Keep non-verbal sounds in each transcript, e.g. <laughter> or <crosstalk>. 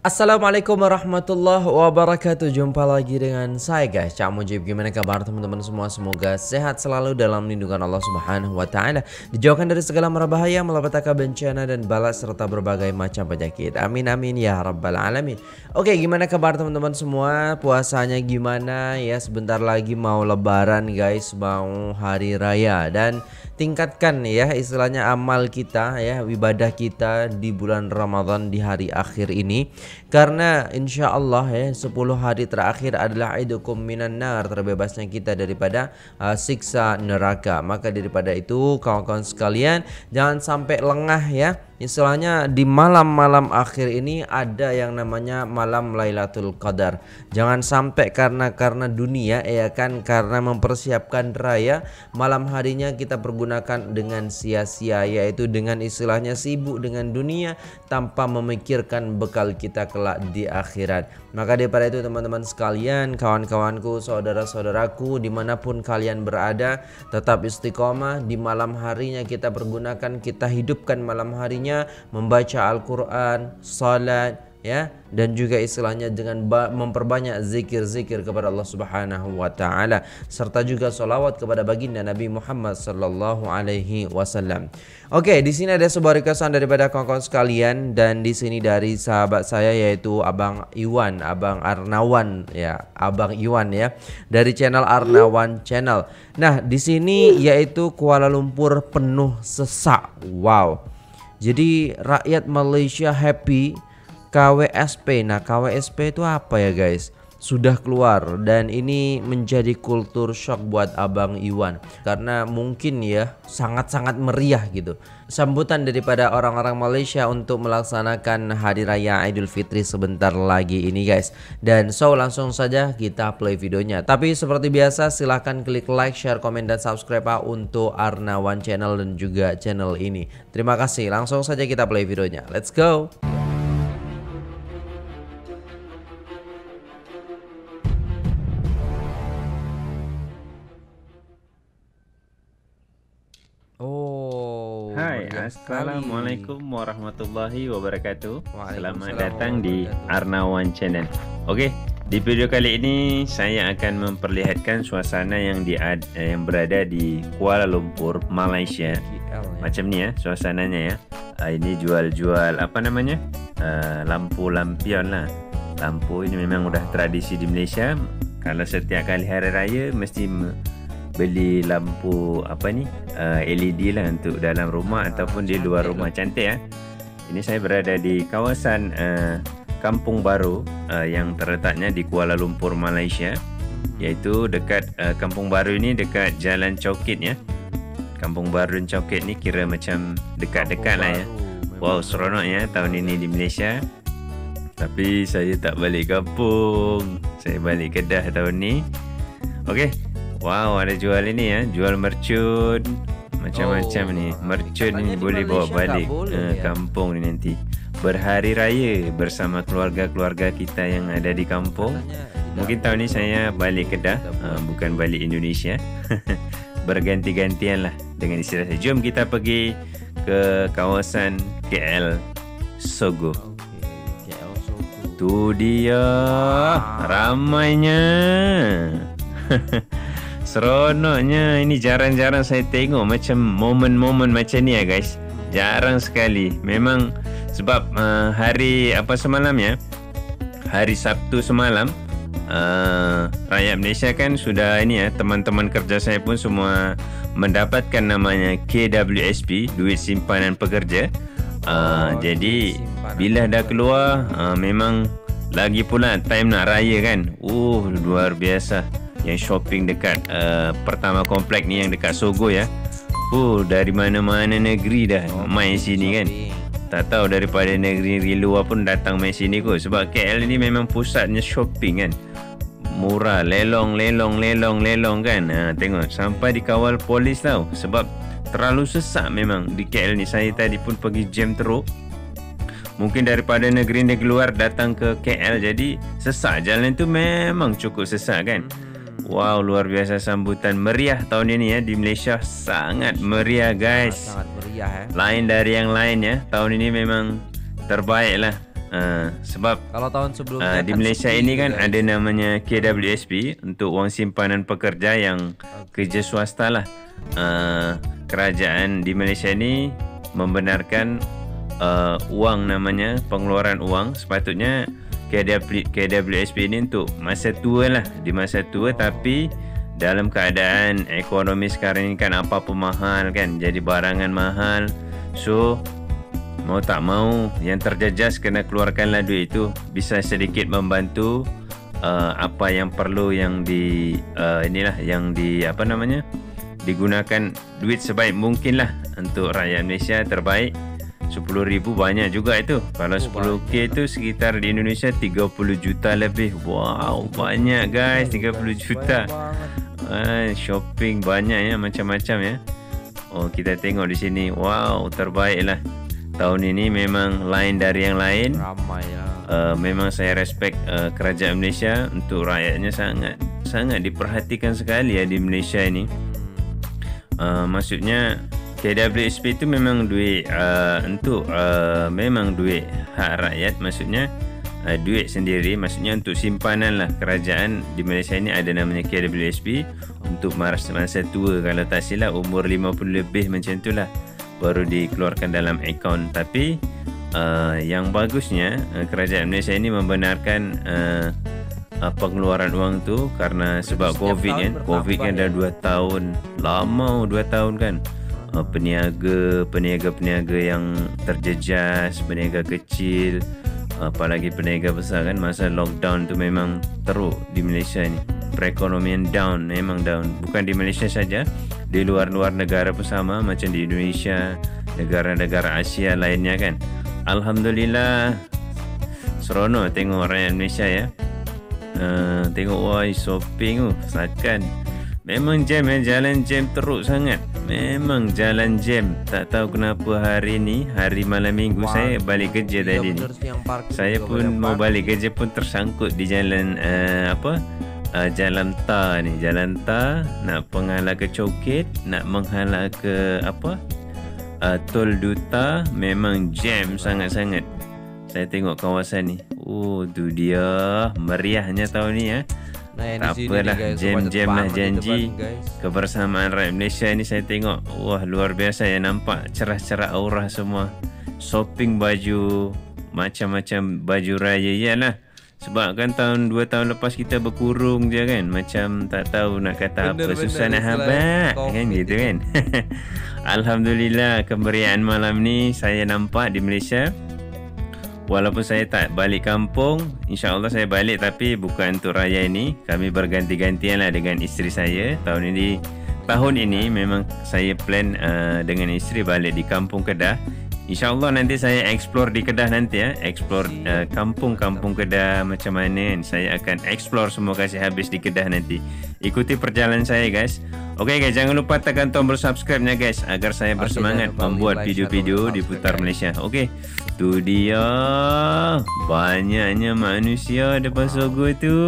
Assalamualaikum warahmatullahi wabarakatuh. Jumpa lagi dengan saya guys. Cak Mujib Gimana kabar teman-teman semua? Semoga sehat selalu dalam lindungan Allah subhanahu wa ta'ala. Dijauhkan dari segala mara bahaya bencana dan balas Serta berbagai macam penyakit. Amin amin ya rabbal alamin. Oke gimana kabar teman-teman semua? Puasanya gimana? Ya sebentar lagi mau lebaran guys. Mau hari raya. Dan tingkatkan ya istilahnya amal kita ya ibadah kita di bulan Ramadan di hari akhir ini. Karena insya Allah ya 10 hari terakhir adalah idukum minan nar terbebasnya kita daripada uh, siksa neraka. Maka daripada itu kawan-kawan sekalian jangan sampai lengah ya Istilahnya di malam-malam akhir ini ada yang namanya malam Lailatul Qadar. Jangan sampai karena karena dunia ya kan karena mempersiapkan raya malam harinya kita pergunakan dengan sia-sia yaitu dengan istilahnya sibuk dengan dunia tanpa memikirkan bekal kita kelak di akhirat. Maka daripada itu teman-teman sekalian, kawan-kawanku, saudara-saudaraku di mana pun kalian berada tetap istiqomah di malam harinya kita pergunakan kita hidupkan malam harinya membaca Al-Quran, salat, ya dan juga istilahnya dengan memperbanyak zikir-zikir kepada Allah Subhanahu wa taala serta juga solawat kepada baginda Nabi Muhammad sallallahu alaihi wasallam. Oke, di sini ada sebuah requestan daripada kawan-kawan sekalian dan di sini dari sahabat saya yaitu Abang Iwan, Abang Arnawan ya, Abang Iwan ya dari channel Arnawan Channel. Nah, di sini yaitu Kuala Lumpur penuh sesak. Wow. Jadi rakyat Malaysia happy KWSP. Nah, KWSP itu apa ya, guys? Sudah keluar dan ini menjadi kultur shock buat Abang Iwan karena mungkin ya sangat-sangat meriah gitu. Sambutan daripada orang-orang Malaysia untuk melaksanakan hari raya Idul Fitri sebentar lagi ini guys. Dan so langsung saja kita play videonya. Tapi seperti biasa silahkan klik like, share, komen dan subscribe ah, untuk Arnawan channel dan juga channel ini. Terima kasih. Langsung saja kita play videonya. Let's go. Assalamualaikum warahmatullahi wabarakatuh. Selamat datang di Arnawan Channel. Okey, di video kali ini saya akan memperlihatkan suasana yang di yang berada di Kuala Lumpur, Malaysia. Ya. Macam ni ya suasananya ya. Ah, ini jual-jual apa namanya? Uh, lampu lampion lah. Lampu ini memang sudah tradisi di Malaysia. Kalau setiap kali hari raya mesti beli lampu apa ni uh, LED lah untuk dalam rumah ataupun di luar rumah cantik ya. Ini saya berada di kawasan uh, Kampung Baru uh, yang terletaknya di Kuala Lumpur Malaysia iaitu dekat uh, Kampung Baru ini dekat Jalan Chokit ya. Kampung Baru dan Chokit ni kira macam dekat-dekat lah ya. Wow seronok ya tahun ini di Malaysia. Tapi saya tak balik kampung. Saya balik Kedah tahun ni. Okey, Wow, ada jual ini ya, jual mercun macam-macam oh, ni. Mercun ni boleh bawa balik ke uh, kampung ni nanti. Berhari raya bersama keluarga-keluarga kita yang ada di kampung. Mungkin tahun ni saya balik Kedah, uh, bukan balik Indonesia. <laughs> Berganti-gantian lah dengan istilah saya. Jom kita pergi ke kawasan KL Sogo. Tu dia ramainya. <laughs> Seronoknya ini jarang-jarang saya tengok macam momen-momen macam ni ya guys. Jarang sekali. Memang sebab uh, hari apa semalam ya? Hari Sabtu semalam uh, rakyat Malaysia kan sudah ini ya teman-teman kerja saya pun semua mendapatkan namanya KWSP duit simpanan pekerja. Uh, oh, jadi bila dah keluar uh, memang lagi pula time nak raya kan. Uh luar biasa yang shopping dekat uh, pertama komplek ni yang dekat Sogo ya. Oh, dari mana-mana negeri dah oh, main sini kan. Tak tahu daripada negeri luar pun datang main sini kot. Sebab KL ni memang pusatnya shopping kan. Murah, lelong, lelong, lelong, lelong kan. Ha, tengok, sampai dikawal polis tau. Sebab terlalu sesak memang di KL ni. Saya tadi pun pergi jam teruk. Mungkin daripada negeri-negeri luar datang ke KL. Jadi sesak. Jalan tu memang cukup sesak kan. Hmm. Wow, luar biasa sambutan meriah tahun ini ya di Malaysia sangat meriah guys. Sangat meriah eh. Lain dari yang lain ya. Tahun ini memang terbaik lah. Uh, sebab kalau tahun sebelumnya uh, di Malaysia ini kan juga. ada namanya KWSP untuk wang simpanan pekerja yang okay. kerja swasta lah. Uh, kerajaan di Malaysia ini membenarkan uh, wang namanya pengeluaran wang sepatutnya KWSP ini untuk masa tua lah. Di masa tua tapi dalam keadaan ekonomi sekarang ini kan apa pun mahal kan. Jadi barangan mahal. So mau tak mau yang terjejas kena keluarkanlah duit itu. Bisa sedikit membantu uh, apa yang perlu yang di uh, inilah yang di apa namanya digunakan duit sebaik mungkin lah untuk rakyat Malaysia terbaik 10 ribu banyak juga itu. Kalau 10k itu sekitar di Indonesia 30 juta lebih. Wow banyak guys 30 juta. uh, shopping banyak ya macam-macam ya. Oh kita tengok di sini. Wow terbaik lah tahun ini memang lain dari yang lain. Ramai ya. Uh, memang saya respect uh, kerajaan Malaysia. Untuk rakyatnya sangat sangat diperhatikan sekali ya di Malaysia ini. Uh, maksudnya KWSP itu memang duit uh, untuk uh, memang duit hak rakyat maksudnya uh, duit sendiri maksudnya untuk simpanan lah kerajaan. Di Malaysia ini ada namanya KWSP untuk masa, masa tua. Kalau tak silap umur 50 lebih macam itulah baru dikeluarkan dalam akaun. Tapi uh, yang bagusnya uh, kerajaan Malaysia ini membenarkan uh, uh, pengeluaran wang tu karena sebab Setiap covid kan. covid kan dah 2 ya. tahun lama 2 tahun kan uh, peniaga peniaga-peniaga yang terjejas peniaga kecil apalagi peniaga besar kan masa lockdown tu memang teruk di Malaysia ni. Perekonomian down memang down. Bukan di Malaysia saja di luar-luar negara pun sama macam di Indonesia negara-negara Asia lainnya kan. Alhamdulillah seronok tengok rakyat Malaysia ya. Uh, tengok wah shopping tu sakan memang jam ya jalan jam teruk sangat. Memang jalan jam. Tak tahu kenapa hari ni hari malam minggu wah, saya balik kerja tadi ni. saya pun mau balik kerja pun tersangkut di jalan uh, apa uh, jalan ta ni. Jalan ta nak penghalang ke coket nak menghalang ke apa uh, tol duta memang jam sangat-sangat. Saya tengok kawasan ni. Oh tu dia. Meriahnya tahun ni ya Nah, tak apalah jam-jam lah janji kebersamaan rakyat Malaysia ni saya tengok wah luar biasa. Ya nampak cerah-cerah aura semua. Shopping baju macam-macam baju raya ya lah sebab kan tahun 2 tahun lepas kita berkurung je kan. Macam tak tahu nak kata bener, apa bener, Susah nak habak Kan? Gitu kan? <laughs> Alhamdulillah kemeriahan malam ni Saya nampak di Malaysia Walaupun saya tak balik kampung InsyaAllah saya balik Tapi bukan untuk raya ini. Kami berganti-gantian lah dengan isteri saya. Tahun ini Tahun ini memang saya plan uh, dengan isteri balik di kampung Kedah. InsyaAllah nanti saya explore di Kedah nanti ya. Explore uh, kampung-kampung Kedah macam mana Saya akan explore semua kasih habis di Kedah nanti. Ikuti perjalanan saya guys Okay guys jangan lupa tekan tombol subscribe-nya guys Agar saya bersemangat okay, membuat video-video di putar Malaysia Okay Tu dia Banyaknya manusia depan sogo tu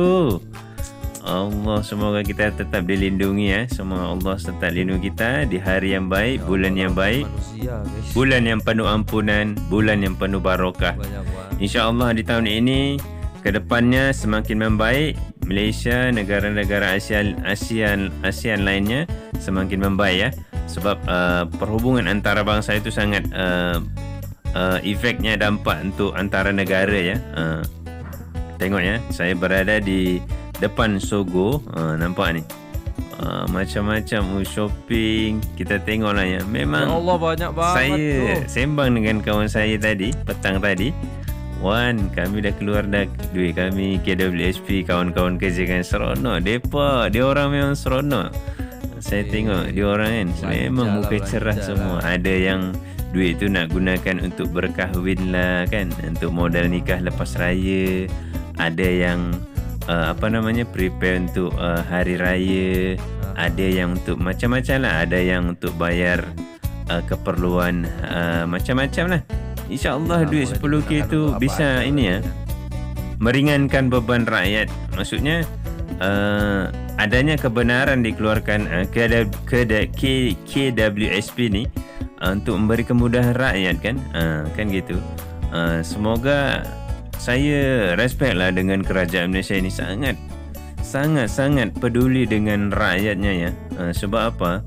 Allah semoga kita tetap dilindungi ya. Semoga Allah tetap lindungi kita di hari yang baik, bulan yang baik. Bulan yang penuh ampunan, bulan yang penuh barokah. Insya-Allah di tahun ini kedepannya semakin membaik. Malaysia, negara-negara ASEAN, ASEAN, ASEAN lainnya semakin membaik ya. Sebab uh, perhubungan antara bangsa itu sangat uh, uh, efeknya dampak untuk antara negara ya. Uh, tengok ya, saya berada di depan Sogo uh, nampak ni uh, macam-macam uh, shopping kita tengok lah ya memang ya Allah banyak banget saya tu. sembang dengan kawan saya tadi petang tadi Wan, kami dah keluar dah duit kami KWSP kawan-kawan kerja kan seronok. Depa dia orang memang seronok. Saya tengok dia orang kan memang muka cerah semua. ada yang duit tu nak gunakan untuk berkahwin lah kan untuk modal nikah lepas raya. Ada yang uh, apa namanya prepare untuk uh, hari raya. Uh. ada yang untuk macam-macam lah. Ada yang untuk bayar uh, keperluan uh, macam-macam lah insyaallah duit 10k tu bisa ini ya. Meringankan beban rakyat. Maksudnya uh, adanya kebenaran dikeluarkan uh, KWSP ni uh, untuk memberi kemudahan rakyat kan? Uh, kan gitu. Uh, semoga saya respect lah dengan kerajaan Malaysia ini sangat sangat-sangat peduli dengan rakyatnya ya. Uh, sebab apa?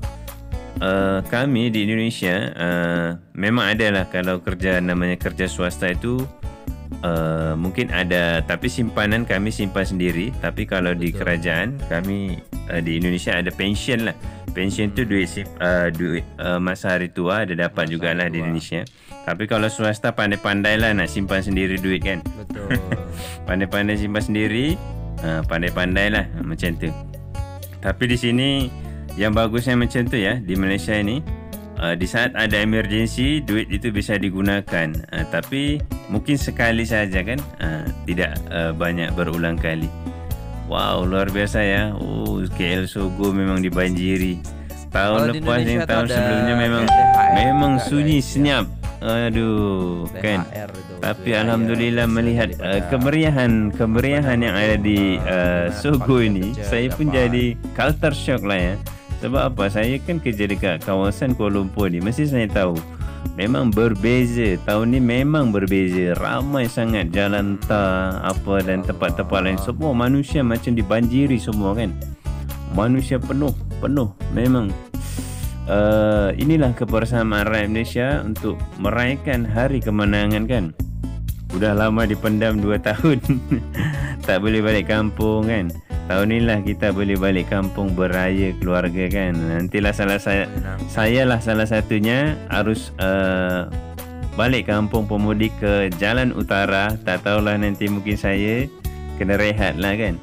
Uh, kami di Indonesia uh, memang ada lah kalau kerja namanya kerja swasta itu uh, mungkin ada tapi simpanan kami simpan sendiri tapi kalau Betul. di kerajaan kami uh, di Indonesia ada pension lah pension tu duit uh, duit uh, masa hari tua ada dapat juga lah di Indonesia. Tapi kalau swasta pandai-pandai lah nak simpan sendiri duit kan. Betul. <laughs> pandai-pandai simpan sendiri, uh, pandai-pandai lah macam tu. Tapi di sini yang bagusnya macam tu ya di Malaysia ni. Uh, di saat ada emergency duit itu bisa digunakan uh, tapi mungkin sekali saja kan uh, tidak uh, banyak berulang kali Wow, luar biasa ya. Oh, KL Sogo memang dibanjiri. Tahun oh, lepas ni tahun sebelumnya memang memang sunyi guys, senyap. Ya. Aduh, THR kan. Itu, Tapi ya, alhamdulillah ya, melihat uh, kemeriahan kemeriahan yang ada di uh, Sogo ini, saya pun jadi culture shock lah ya. Sebab apa? Saya kan kerja dekat kawasan Kuala Lumpur ni. Mesti saya tahu memang berbeza. Tahun ni memang berbeza. Ramai sangat jalan tar apa dan tempat-tempat lain. Semua manusia macam dibanjiri semua kan? Manusia penuh penuh. Memang uh, inilah kebersamaan rakyat Malaysia untuk merayakan hari kemenangan kan? Sudah lama dipendam 2 <laughs> tahun. Tak boleh balik kampung kan Tahun ni lah kita boleh balik kampung beraya keluarga kan. Nantilah salah saya saya lah salah satunya harus uh, balik kampung pemudik ke Jalan Utara. Tak tahulah nanti mungkin saya kena rehat lah kan.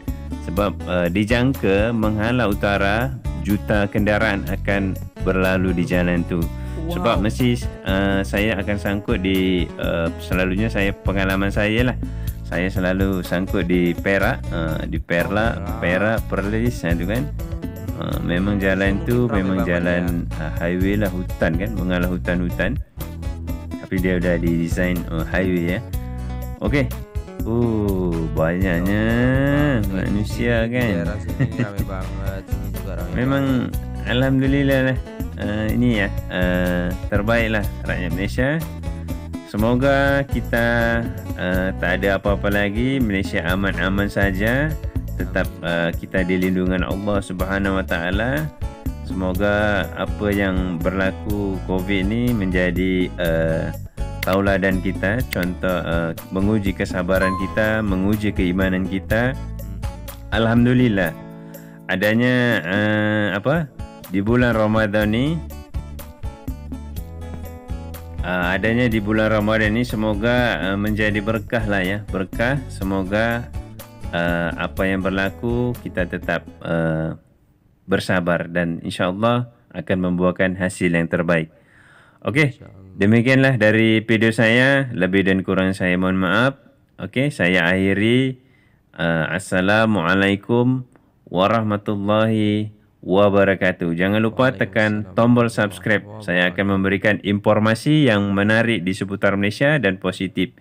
Sebab uh, dijangka menghalau utara juta kendaraan akan berlalu di jalan tu. Wow. Sebab mesti uh, saya akan sangkut di uh, selalunya saya pengalaman saya lah saya selalu sangkut di Perak. Uh, di Perla. Perak Perlis itu kan? Uh, memang jalan tu memang jalan uh, highway lah hutan kan? Mengalah hutan-hutan. Tapi dia dah didesain uh, highway ya. Okey. Uh banyaknya manusia kan? memang alhamdulillah lah. Uh, ini ya uh, terbaiklah rakyat Malaysia Semoga kita uh, tak ada apa-apa lagi. Malaysia aman-aman saja. Tetap uh, kita di lindungan Allah Subhanahu Wa Taala. Semoga apa yang berlaku COVID ni menjadi uh, tauladan kita. Contoh uh, menguji kesabaran kita Menguji keimanan kita. Alhamdulillah. Adanya uh, apa? Di bulan Ramadan ni uh, adanya di bulan Ramadan ini semoga uh, menjadi berkah lah ya berkah semoga uh, apa yang berlaku kita tetap uh, bersabar dan insyaallah akan membuahkan hasil yang terbaik. Okey, demikianlah dari video saya. Lebih dan kurang saya mohon maaf. Okey, saya akhiri. Uh, Assalamualaikum warahmatullahi wabarakatuh. Jangan lupa tekan tombol subscribe. Saya akan memberikan informasi yang menarik di seputar Malaysia dan positif.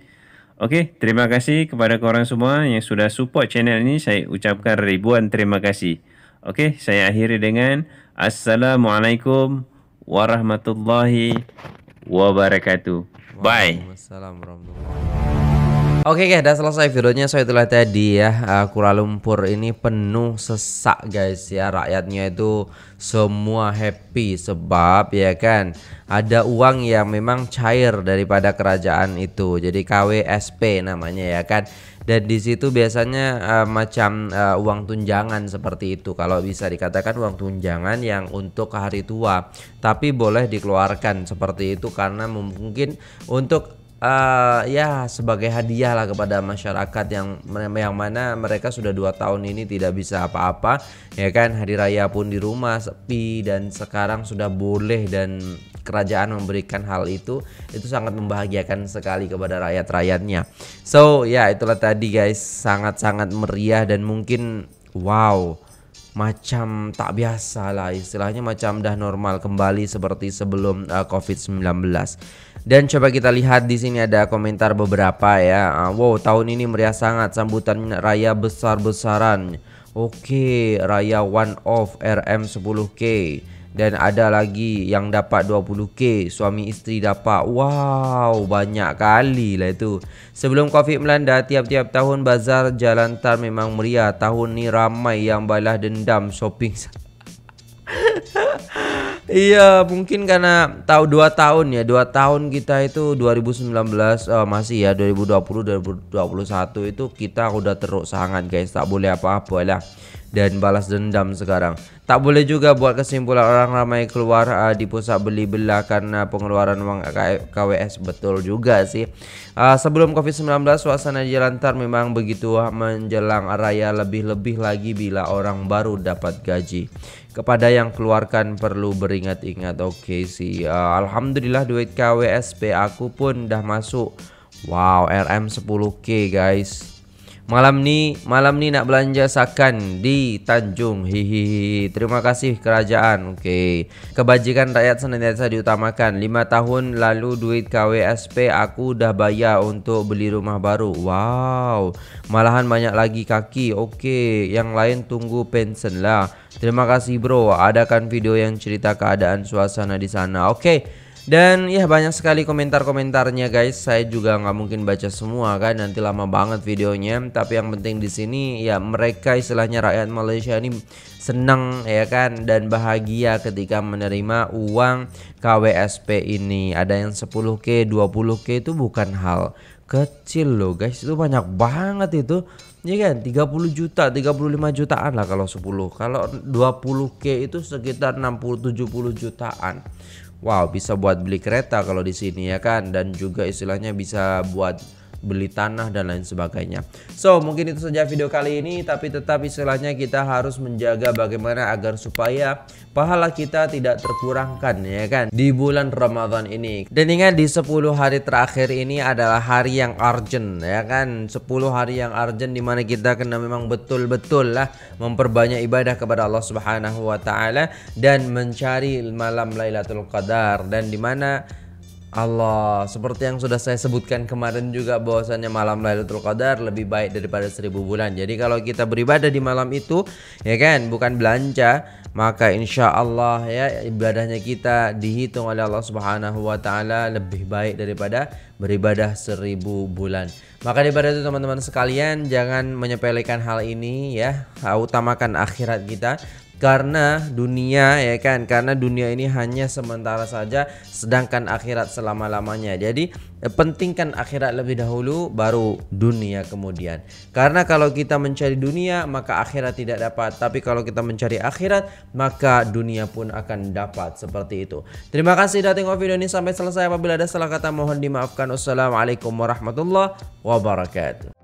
Okey, terima kasih kepada korang semua yang sudah support channel ini. Saya ucapkan ribuan terima kasih. Okey, saya akhiri dengan Assalamualaikum warahmatullahi wabarakatuh. Bye. Assalamualaikum. Oke okay, guys, udah selesai videonya. So itulah tadi ya, uh, Kuala Lumpur ini penuh sesak guys ya. Rakyatnya itu semua happy sebab ya kan ada uang yang memang cair daripada kerajaan itu. Jadi KWSP namanya ya kan. Dan di situ biasanya uh, macam uh, uang tunjangan seperti itu. Kalau bisa dikatakan uang tunjangan yang untuk hari tua, tapi boleh dikeluarkan seperti itu karena mungkin untuk uh, ya sebagai hadiah lah kepada masyarakat yang yang mana mereka sudah dua tahun ini tidak bisa apa-apa ya kan? Hari raya pun di rumah sepi dan sekarang sudah boleh dan kerajaan memberikan hal itu itu sangat membahagiakan sekali kepada rakyat-rakyatnya. So ya itulah tadi guys. Sangat-sangat meriah dan mungkin wow macam tak biasa lah istilahnya macam dah normal kembali seperti sebelum uh, COVID-19 dan coba kita lihat di sini ada komentar beberapa ya. Ah, wow, tahun ini meriah sangat sambutan raya besar-besaran. Oke, raya one off RM 10K. dan ada lagi yang dapat 20k suami isteri dapat wow banyak kali lah itu sebelum covid melanda tiap-tiap tahun bazar jalan tar memang meriah tahun ni ramai yang balas dendam shopping <laughs> Iya, mungkin karena tahu 2 tahun ya. 2 tahun kita itu 2019 oh, masih ya 2020 2021 itu kita udah teruk sangat guys. Tak boleh apa-apa lah dan balas dendam sekarang. Tak boleh juga buat kesimpulan orang ramai keluar uh, di pusat beli belah karena pengeluaran wang KWS betul juga sih. Uh, sebelum Covid-19 suasana di Jelantar memang begitu menjelang raya lebih-lebih lagi bila orang baru dapat gaji. Kepada yang keluarkan perlu beringat-ingat. Oke okay, sih. Uh, Alhamdulillah duit KWSP aku pun dah masuk. Wow, RM 10k guys. Malam ni malam ni nak belanja sakan di Tanjung. Hihihi. Terima kasih kerajaan. Okey. Kebajikan rakyat senantiasa diutamakan. 5 tahun lalu duit KWSP aku dah bayar untuk beli rumah baru. Wow. Malahan banyak lagi kaki. Okey, yang lain tunggu pension lah. Terima kasih bro. Adakan video yang cerita keadaan suasana di sana. Okey. Dan ya banyak sekali komentar-komentarnya guys. Saya juga nggak mungkin baca semua kan. Nanti lama banget videonya. Tapi yang penting di sini ya mereka istilahnya rakyat Malaysia ini senang ya kan dan bahagia ketika menerima uang KWSP ini. Ada yang 10k, 20k itu bukan hal kecil loh guys. Itu banyak banget itu. Ya kan 30 juta 35 jutaan lah kalau 10 Kalau 20k itu sekitar 60 70 jutaan Wow, bisa buat beli kereta kalau di sini ya kan? Dan juga istilahnya bisa buat beli tanah dan lain sebagainya. So, mungkin itu saja video kali ini tapi tetap istilahnya kita harus menjaga bagaimana agar supaya pahala kita tidak terkurangkan ya kan di bulan Ramadan ini. Dan ingat di 10 hari terakhir ini adalah hari yang urgent ya kan 10 hari yang urgent dimana kita kena memang betul-betul lah memperbanyak ibadah kepada Allah Subhanahu wa taala dan mencari malam Lailatul Qadar dan dimana Allah seperti yang sudah saya sebutkan kemarin juga bahwasannya malam Lailatul Qadar lebih baik daripada seribu bulan. Jadi kalau kita beribadah di malam itu, ya kan, bukan belanja, maka insya Allah ya ibadahnya kita dihitung oleh Allah Subhanahu Wa Taala lebih baik daripada beribadah seribu bulan. Maka daripada itu teman-teman sekalian jangan menyepelekan hal ini ya, utamakan akhirat kita karena dunia ya kan? Karena dunia ini hanya sementara saja sedangkan akhirat selama-lamanya. Jadi eh, pentingkan akhirat lebih dahulu baru dunia kemudian. Karena kalau kita mencari dunia maka akhirat tidak dapat. Tapi kalau kita mencari akhirat maka dunia pun akan dapat. Seperti itu. Terima kasih sudah tengok video ini sampai selesai. Apabila ada salah kata mohon dimaafkan. Wassalamualaikum warahmatullahi wabarakatuh